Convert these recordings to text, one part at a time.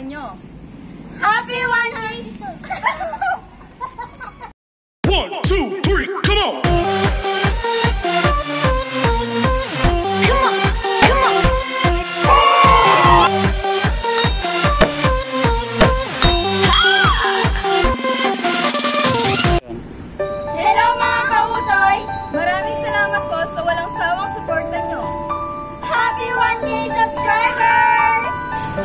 sa inyo. Happy 100! 1, 2, 3, come on! Maraming salamat po sa walang sawang suporta nyo. Happy 1K subscriber!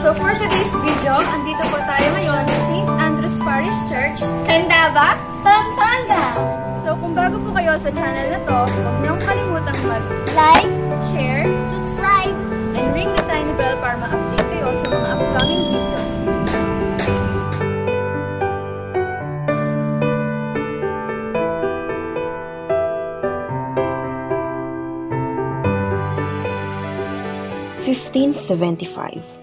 So for today's video, andito po tayo ngayon sa St. Andrew's Parish Church. Candaba, Pampanga! So kung bago po kayo sa channel na to, huwag niyong kalimutang Like, mag-share subscribe, and ring the tiny bell para ma-update kayo sa mga upcoming videos. Fifteen seventy-five.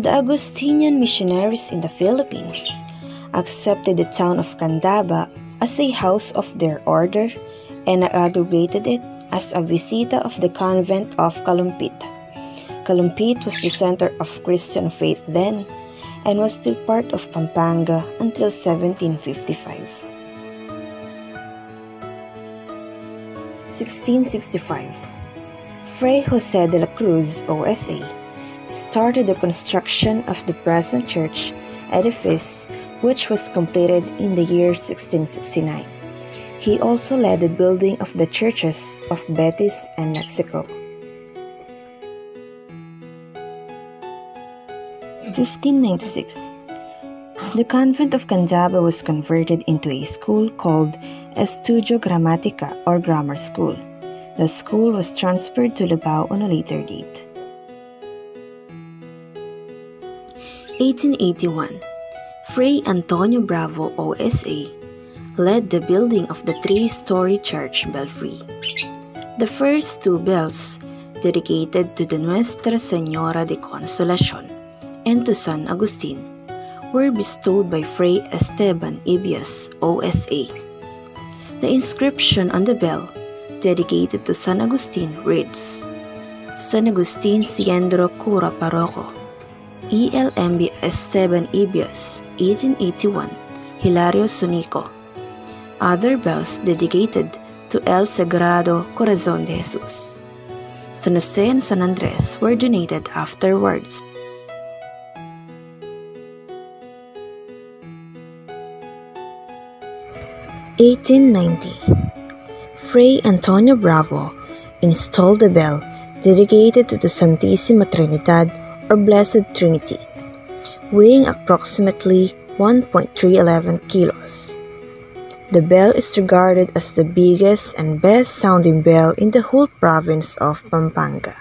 The Augustinian missionaries in the Philippines accepted the town of Candaba as a house of their order and aggregated it as a visita of the convent of Calumpit. Calumpit was the center of Christian faith then and was still part of Pampanga until 1755. 1665 Fray Jose de la Cruz, OSA, started the construction of the present church edifice, which was completed in the year 1669. He also led the building of the churches of Betis and Mexico. 1596 The convent of Candaba was converted into a school called Estudio Grammatica or Grammar School. The school was transferred to Lubao on a later date. 1881 Fray Antonio Bravo OSA led the building of the three-story church belfry. The first two bells, dedicated to the Nuestra Señora de Consolacion and to San Agustin, were bestowed by Fray Esteban Ibias OSA. The inscription on the bell, dedicated to San Agustin, reads San Agustin Siendro Cura Paroco, ELMB Esteban Ibias, 1881, Hilario Sunico. Other bells dedicated to El Sagrado Corazon de Jesus. San Jose and San Andres were donated afterwards. Eighteen ninety. Fray Antonio Bravo installed a bell dedicated to the Santissima Trinidad or Blessed Trinity, weighing approximately 1.311 kilos. The bell is regarded as the biggest and best sounding bell in the whole province of Pampanga.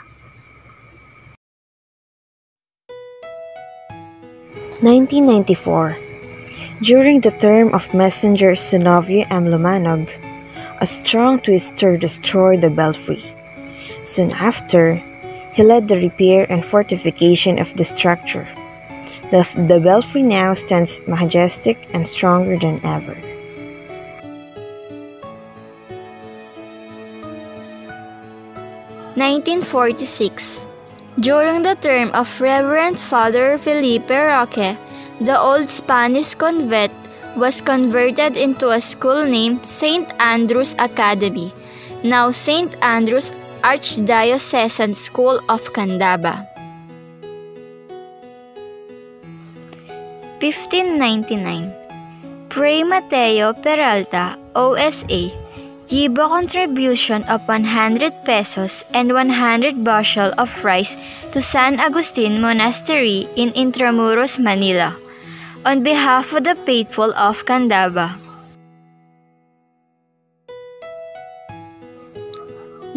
1994 During the term of Monsignor Sinovio M. Lumanog, a strong twister destroyed the belfry. Soon after, he led the repair and fortification of the structure. The, the belfry now stands majestic and stronger than ever. Nineteen forty-six. During the term of Reverend Father Felipe Roque, the old Spanish convent was converted into a school named St. Andrew's Academy, now St. Andrew's Archdiocesan School of Candaba. 1599 Fray Mateo Peralta, OSA, give a contribution of 100 pesos and 100 bushel of rice to San Agustin Monastery in Intramuros, Manila, on behalf of the faithful of Candaba.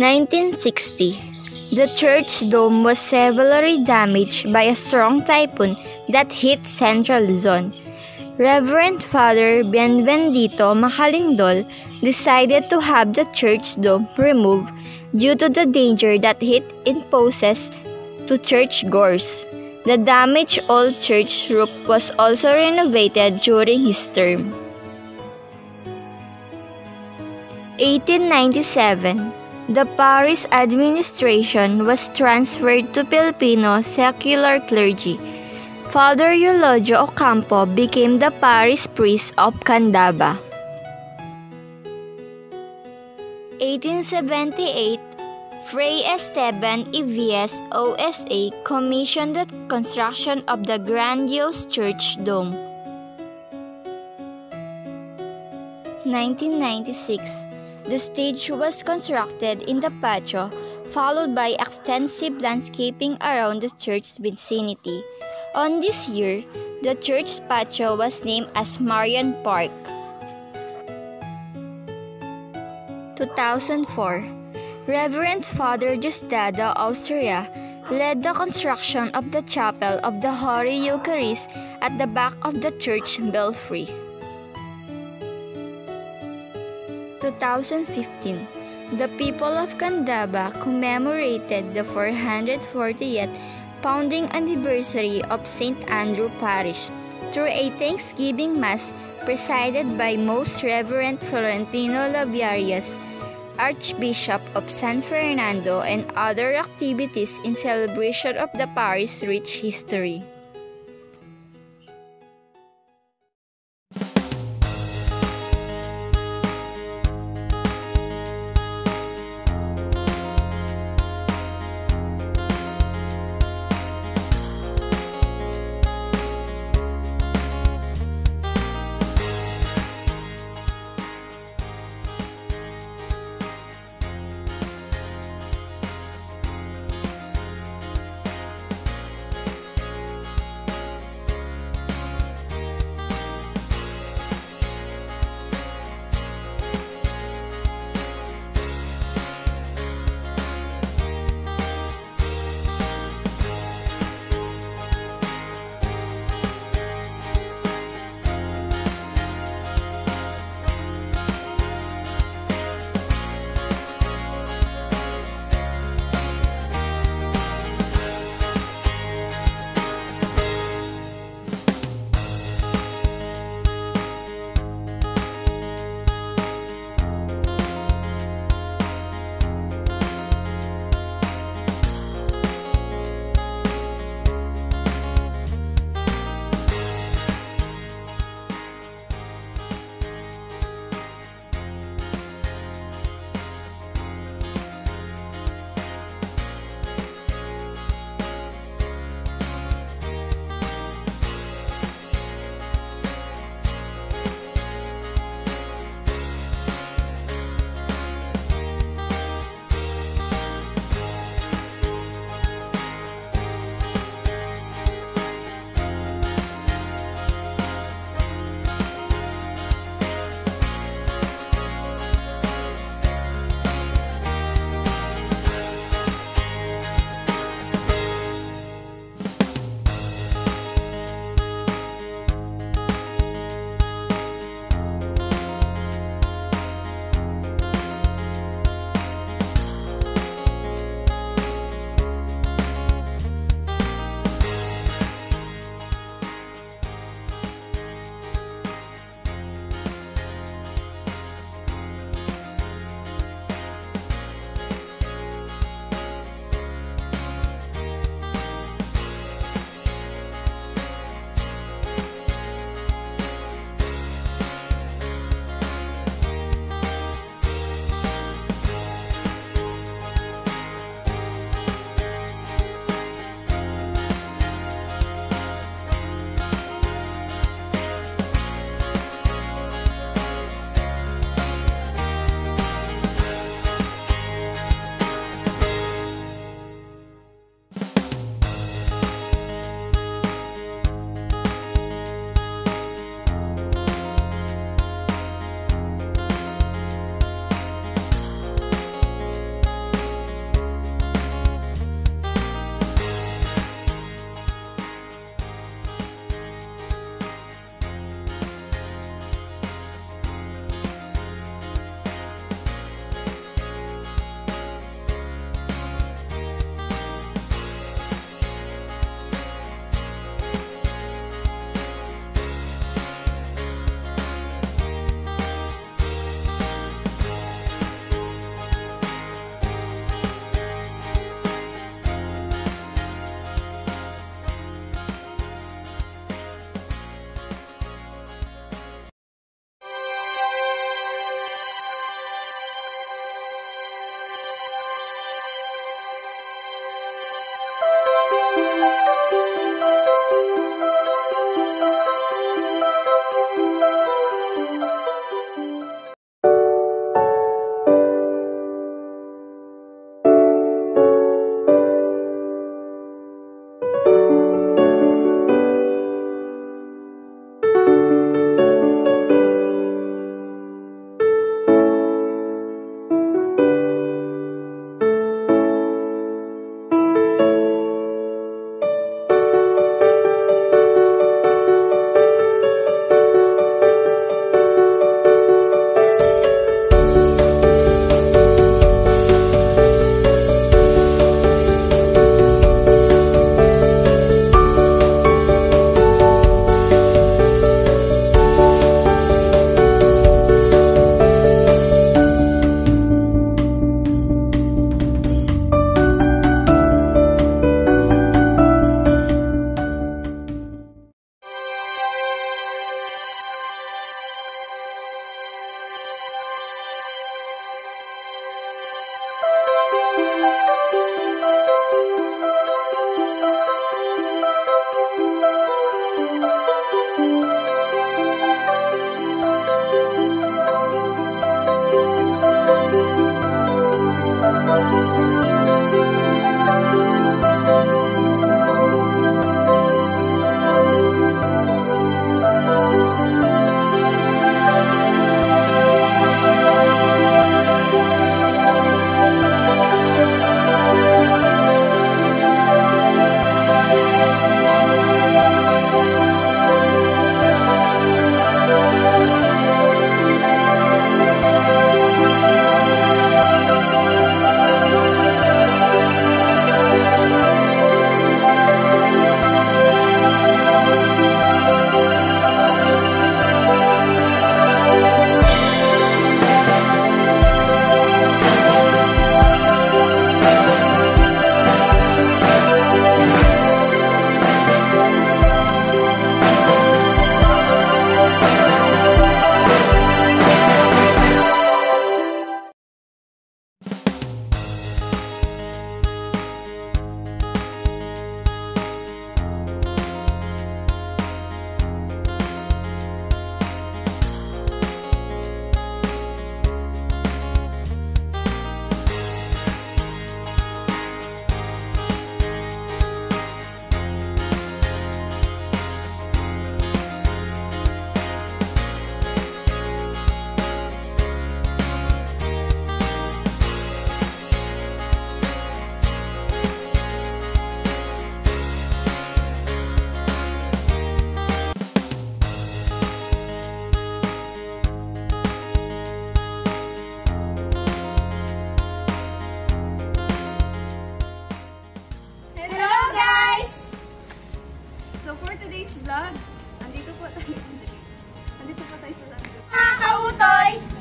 1960 The church dome was severely damaged by a strong typhoon that hit Central Luzon. Reverend Father Bienvenido Macalindol decided to have the church dome removed due to the danger that it imposes to churchgoers. The damaged old church roof was also renovated during his term. 1897 The parish administration was transferred to Filipino secular clergy. Father Eulogio Ocampo became the parish priest of Candaba. 1878, Fray Esteban Ibias OSA commissioned the construction of the grandiose church dome. 1996, the stage was constructed in the patio, followed by extensive landscaping around the church's vicinity. On this year, the church patio was named as Marian Park. 2004, Reverend Father Diosdado Austria led the construction of the Chapel of the Holy Eucharist at the back of the church belfry. 2015, the people of Candaba commemorated the 440th founding anniversary of St. Andrew Parish through a Thanksgiving Mass presided by Most Reverend Florentino Lavarias, Archbishop of San Fernando, and other activities in celebration of the parish's rich history.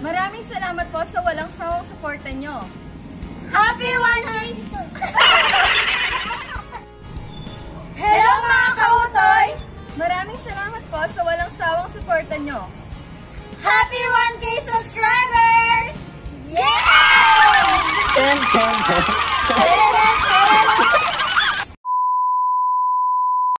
Maraming salamat po sa walang sawang suporta nyo. happy one day! Hello mga kautoy! Maraming salamat po sa walang sawang suporta nyo. Happy 1K subscribers! Yeah! Ten, ten, ten.